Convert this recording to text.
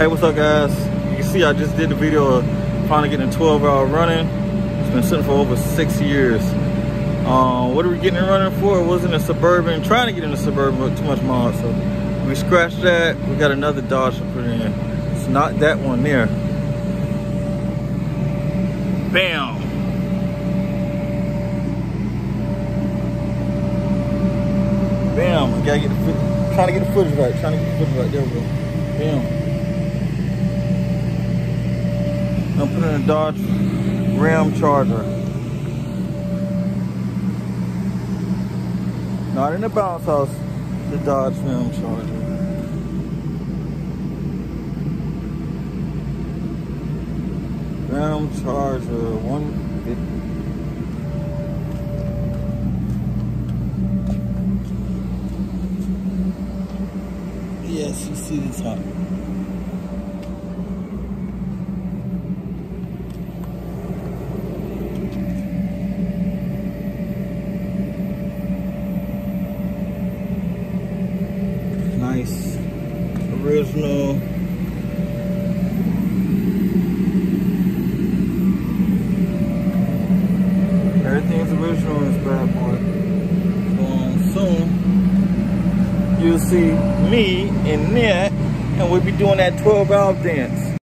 Hey, what's up guys? You can see I just did the video of finally getting a 12 valve running. It's been sitting for over six years. Um, what are we getting it running for? It wasn't a Suburban, trying to get in a Suburban, too much mod. So we scratched that. We got another Dodge to put in. It's not that one there. Bam. Bam. Gotta get the trying to get the footage right. Trying to get the footage right. There we go. Bam. I'm putting a Dodge Ram Charger. Not in the bounce house, the Dodge Ram Charger. Ram Charger 150. Yes, you see the top. Original. Everything's original in this bad boy. So um, soon you'll see me and Net and we'll be doing that 12 valve dance